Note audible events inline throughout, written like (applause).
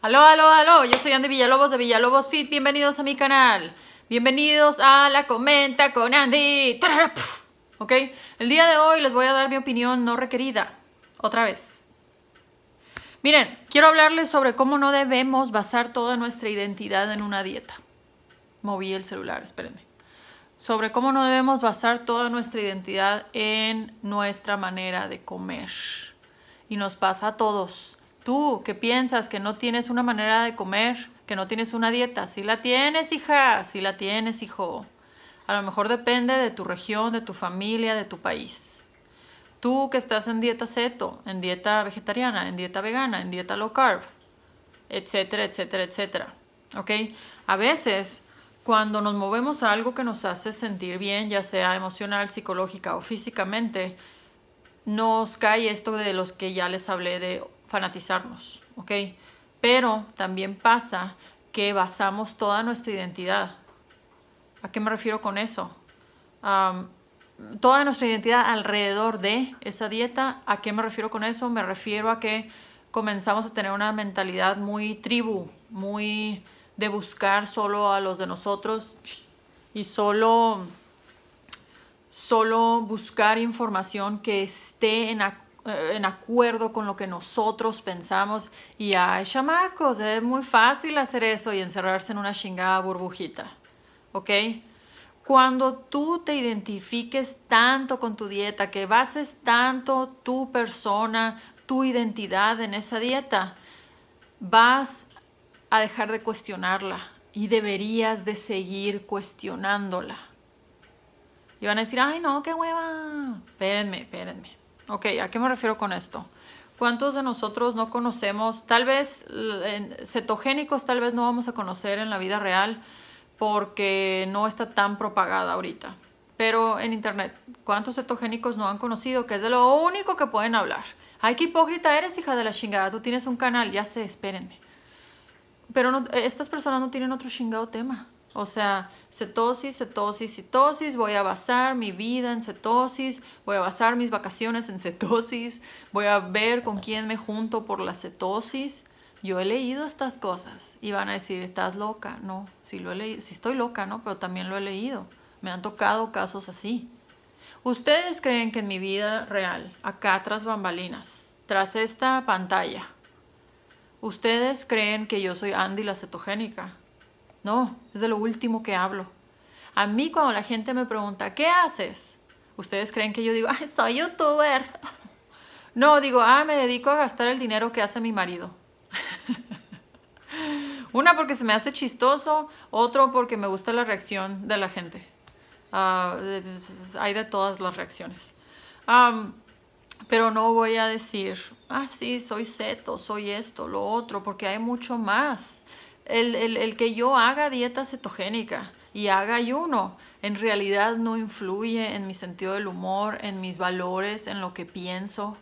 Aló, aló, aló, yo soy Andy Villalobos de Villalobos Fit, bienvenidos a mi canal. Bienvenidos a la Comenta con Andy. El día de hoy les voy a dar mi opinión no requerida. Otra vez. Miren, quiero hablarles sobre cómo no debemos basar toda nuestra identidad en una dieta. Moví el celular, espérenme. Sobre cómo no debemos basar toda nuestra identidad en nuestra manera de comer. Y nos pasa a todos Tú que piensas que no tienes una manera de comer, que no tienes una dieta, si la tienes, hija, si la tienes, hijo. A lo mejor depende de tu región, de tu familia, de tu país. Tú que estás en dieta ceto, en dieta vegetariana, en dieta vegana, en dieta low carb, etcétera, etcétera, etcétera. ¿Ok? A veces, cuando nos movemos a algo que nos hace sentir bien, ya sea emocional, psicológica o físicamente, nos cae esto de los que ya les hablé de fanatizarnos, ¿ok? Pero también pasa que basamos toda nuestra identidad. ¿A qué me refiero con eso? toda nuestra identidad alrededor de esa dieta. ¿A qué me refiero con eso? Me refiero a que comenzamos a tener una mentalidad muy tribu, muy de buscar solo a los de nosotros y solo, solo buscar información que esté en, en acuerdo con lo que nosotros pensamos. Y ay, chamacos, es muy fácil hacer eso y encerrarse en una chingada burbujita. ¿Ok? Cuando tú te identifiques tanto con tu dieta, que bases tanto tu persona, tu identidad en esa dieta, vas a dejar de cuestionarla y deberías de seguir cuestionándola. Y van a decir, ay no, qué hueva. Espérenme, espérenme. Ok, ¿a qué me refiero con esto? ¿Cuántos de nosotros no conocemos, tal vez cetogénicos, tal vez no vamos a conocer en la vida real porque no está tan propagada ahorita? Pero en internet, ¿cuántos cetogénicos no han conocido? Que es de lo único que pueden hablar. Ay, qué hipócrita eres, hija de la chingada. Tú tienes un canal, ya sé, espérenme. Pero estas personas no tienen otro chingado tema. O sea, cetosis, cetosis, cetosis, voy a basar mi vida en cetosis, voy a basar mis vacaciones en cetosis, voy a ver con quién me junto por la cetosis. Yo he leído estas cosas y van a decir, estás loca. No, sí lo he leído, sí estoy loca, ¿no? Pero también lo he leído. Me han tocado casos así. ¿Ustedes creen que en mi vida real, acá tras bambalinas, tras esta pantalla, ustedes creen que yo soy Andy la cetogénica? No, es de lo último que hablo. A mí cuando la gente me pregunta, ¿qué haces? Ustedes creen que yo digo, ¡ay, soy youtuber! (laughs) No, digo, ah, me dedico a gastar el dinero que hace mi marido. (laughs) Una porque se me hace chistoso, otro porque me gusta la reacción de la gente. Ah, hay de todas las reacciones. pero no voy a decir, ah, sí, soy seto, soy esto, lo otro, porque hay mucho más el, que yo haga dieta cetogénica y haga ayuno, en realidad no influye en mi sentido del humor, en mis valores, en lo que pienso.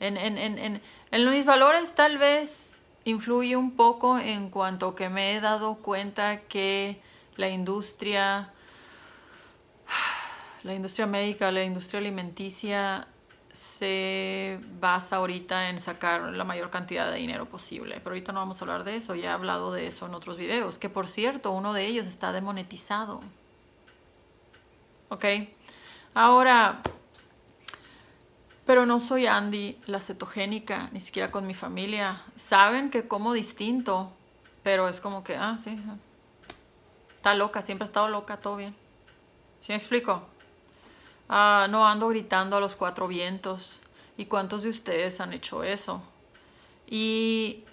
En, en, en, en, mis valores tal vez influye un poco en cuanto que me he dado cuenta que la industria, (sighs) la industria médica, la industria alimenticia se basa ahorita en sacar la mayor cantidad de dinero posible. Pero ahorita no vamos a hablar de eso, ya he hablado de eso en otros videos, que por cierto, uno de ellos está demonetizado. ¿Ok? Ahora, pero no soy Andy, la cetogénica, ni siquiera con mi familia. Saben que como distinto, pero es como que, ah, sí, está loca, siempre ha estado loca, todo bien. ¿Sí me explico? Ah, no ando gritando a los cuatro vientos. ¿Y cuántos de ustedes han hecho eso? Y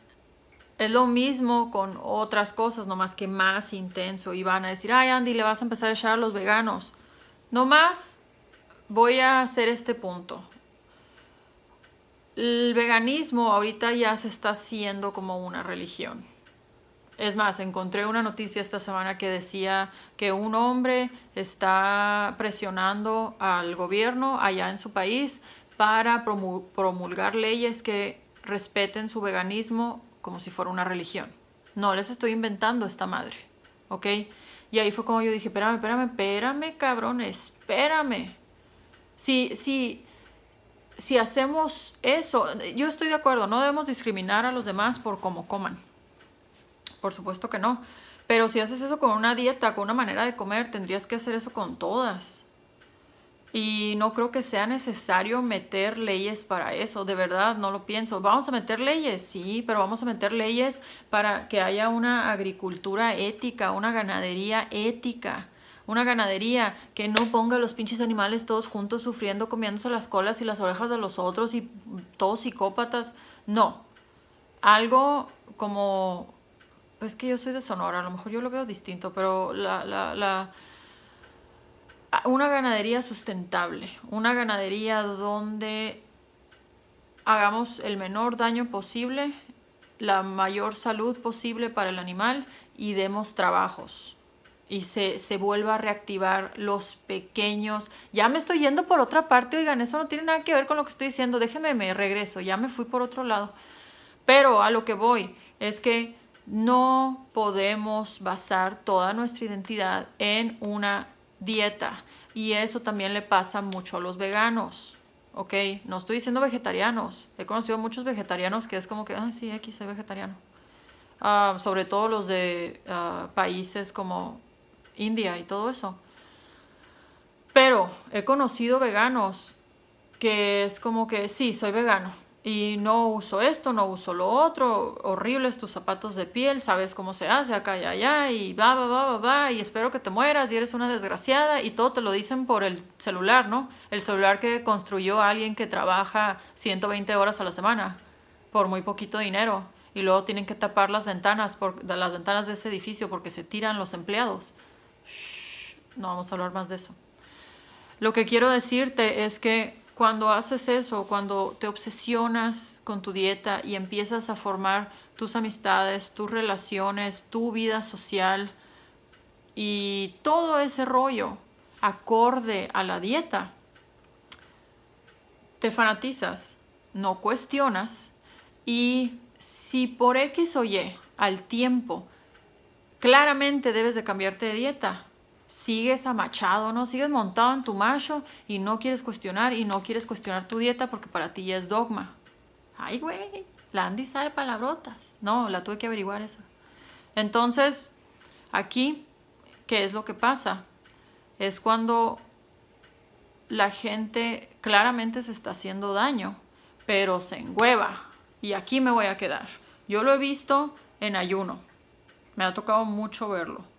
es lo mismo con otras cosas, nomás que más intenso. Y van a decir, ay Andy, le vas a empezar a echar a los veganos. Nomás voy a hacer este punto. El veganismo ahorita ya se está haciendo como una religión. Es más, encontré una noticia esta semana que decía que un hombre está presionando al gobierno allá en su país para promulgar leyes que respeten su veganismo como si fuera una religión. No les estoy inventando esta madre, ¿ok? Y ahí fue como yo dije, espérame, espérame, espérame, cabrón, espérame. Si, si, si hacemos eso, yo estoy de acuerdo, no debemos discriminar a los demás por cómo coman por supuesto que no. Pero si haces eso con una dieta, con una manera de comer, tendrías que hacer eso con todas. Y no creo que sea necesario meter leyes para eso, de verdad, no lo pienso. ¿Vamos a meter leyes? Sí, pero vamos a meter leyes para que haya una agricultura ética, una ganadería ética. Una ganadería que no ponga los pinches animales todos juntos sufriendo, comiéndose las colas y las orejas de los otros y todos psicópatas. No. Algo como... Pues que yo soy de Sonora, a lo mejor yo lo veo distinto, pero la, la, la una ganadería sustentable, una ganadería donde hagamos el menor daño posible, la mayor salud posible para el animal y demos trabajos y se, se, vuelva a reactivar los pequeños. Ya me estoy yendo por otra parte, oigan, eso no tiene nada que ver con lo que estoy diciendo, déjenme, me regreso, ya me fui por otro lado. Pero a lo que voy es que no podemos basar toda nuestra identidad en una dieta. Y eso también le pasa mucho a los veganos. ¿Ok? No estoy diciendo vegetarianos. He conocido muchos vegetarianos que es como que, ah, sí, aquí soy vegetariano. Ah, sobre todo los de ah, países como India y todo eso. Pero he conocido veganos que es como que, sí, soy vegano y no uso esto, no uso lo otro, horribles tus zapatos de piel, sabes cómo se hace acá y allá y va, va, va, va, va, y espero que te mueras y eres una desgraciada y todo te lo dicen por el celular, ¿no? El celular que construyó alguien que trabaja 120 horas a la semana por muy poquito dinero y luego tienen que tapar las ventanas, por, las ventanas de ese edificio porque se tiran los empleados. no vamos a hablar más de eso. Lo que quiero decirte es que cuando haces eso, cuando te obsesionas con tu dieta y empiezas a formar tus amistades, tus relaciones, tu vida social y todo ese rollo acorde a la dieta, te fanatizas, no cuestionas y si por X o Y al tiempo claramente debes de cambiarte de dieta, sigues amachado, ¿no? Sigues montado en tu macho y no quieres cuestionar y no quieres cuestionar tu dieta porque para ti ya es dogma. Ay, güey, la Andy sabe palabrotas. No, la tuve que averiguar esa. Entonces, aquí, ¿qué es lo que pasa? Es cuando la gente claramente se está haciendo daño, pero se engüeva. Y aquí me voy a quedar. Yo lo he visto en ayuno. Me ha tocado mucho verlo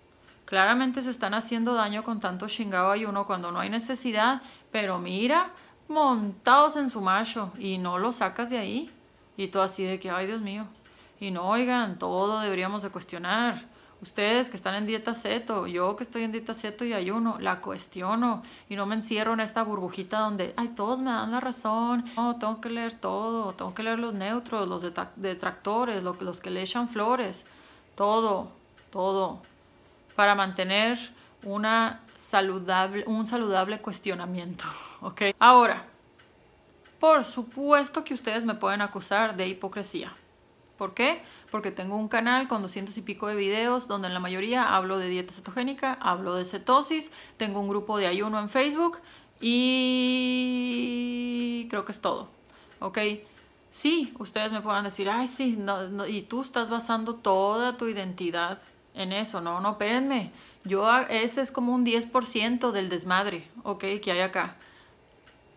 Claramente se están haciendo daño con tanto chingado ayuno cuando no hay necesidad, pero mira, montados en su macho y no lo sacas de ahí. Y tú así de que, ay Dios mío. Y no, oigan, todo deberíamos de cuestionar. Ustedes que están en dieta ceto, yo que estoy en dieta ceto y ayuno, la cuestiono y no me encierro en esta burbujita donde, ay, todos me dan la razón, no, tengo que leer todo, tengo que leer los neutros, los detractores, los que le echan flores, todo, todo para mantener una saludable, un saludable cuestionamiento. (laughs) ¿ok? Ahora, por supuesto que ustedes me pueden acusar de hipocresía. ¿Por qué? Porque tengo un canal con doscientos y pico de videos donde en la mayoría hablo de dieta cetogénica, hablo de cetosis, tengo un grupo de ayuno en Facebook y creo que es todo. ¿Ok? Sí, ustedes me puedan decir, ay, sí, y tú estás basando toda tu identidad en eso, no, no, espérenme. Yo, ese es como un 10% del desmadre, ¿ok? Que hay acá.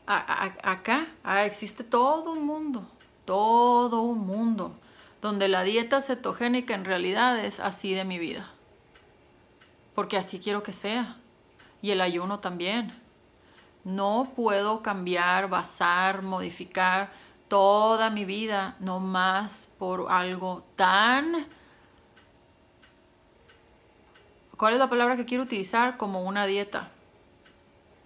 acá ah, existe todo un mundo, todo un mundo, donde la dieta cetogénica en realidad es así de mi vida. Porque así quiero que sea. Y el ayuno también. No puedo cambiar, basar, modificar toda mi vida, no más por algo tan ¿Cuál es la palabra que quiero utilizar? Como una dieta.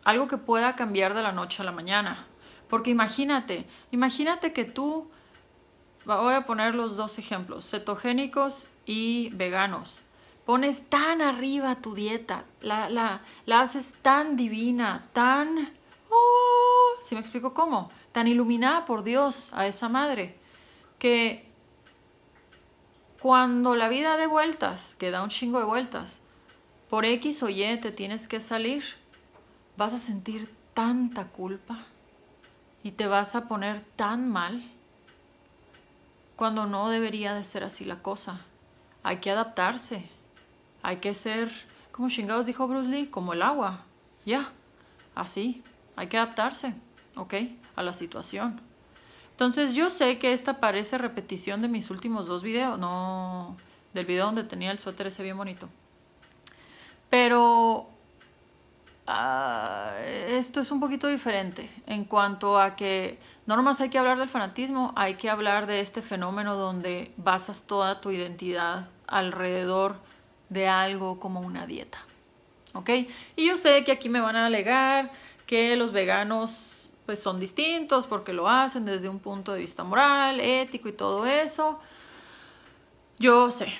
Algo que pueda cambiar de la noche a la mañana. Porque imagínate, imagínate que tú, voy a poner los dos ejemplos, cetogénicos y veganos. Pones tan arriba tu dieta, la, la, la haces tan divina, tan... Oh, si me explico cómo, tan iluminada por Dios a esa madre, que cuando la vida de vueltas, que da un chingo de vueltas, por X o Y te tienes que salir, vas a sentir tanta culpa y te vas a poner tan mal cuando no debería de ser así la cosa. hay que adaptarse. Hay que ser, como chingados dijo Bruce Lee, como el agua. Ya, así. Hay que adaptarse, ¿ok? A la situación. Entonces yo sé que esta parece repetición de mis últimos dos videos, no del video donde tenía el suéter ese bien bonito. Pero ah, esto es un poquito diferente en cuanto a que no nomás hay que hablar del fanatismo, hay que hablar de este fenómeno donde basas toda tu identidad alrededor de algo como una dieta. ¿Ok? Y yo sé que aquí me van a alegar que los veganos pues son distintos porque lo hacen desde un punto de vista moral, ético y todo eso. Yo sé,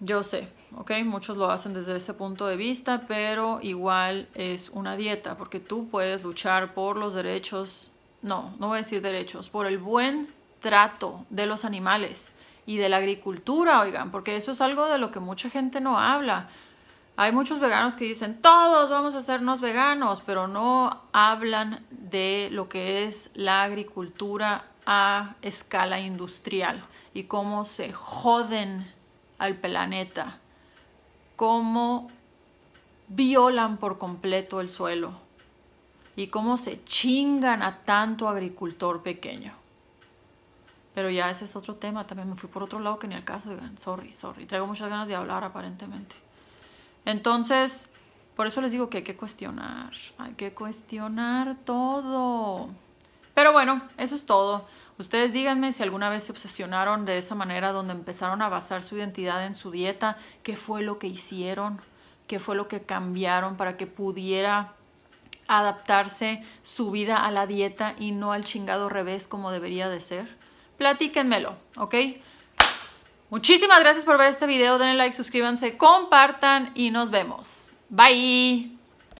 yo sé, ¿ok? Muchos lo hacen desde ese punto de vista, pero igual es una dieta porque tú puedes luchar por los derechos, no, no voy a decir derechos, por el buen trato de los animales y de la agricultura, oigan, porque eso es algo de lo que mucha gente no habla. Hay muchos veganos que dicen, todos vamos a hacernos veganos, pero no hablan de lo que es la agricultura a escala industrial y cómo se joden al planeta, cómo violan por completo el suelo y cómo se chingan a tanto agricultor pequeño. Pero ya ese es otro tema, también me fui por otro lado que ni al caso, digan, sorry, sorry, traigo muchas ganas de hablar aparentemente. Entonces, por eso les digo que hay que cuestionar, hay que cuestionar todo. Pero bueno, eso es todo. Ustedes díganme si alguna vez se obsesionaron de esa manera donde empezaron a basar su identidad en su dieta, qué fue lo que hicieron, qué fue lo que cambiaron para que pudiera adaptarse su vida a la dieta y no al chingado revés como debería de ser. Platíquenmelo, ¿ok? Muchísimas gracias por ver este video, denle like, suscríbanse, compartan y nos vemos. Bye.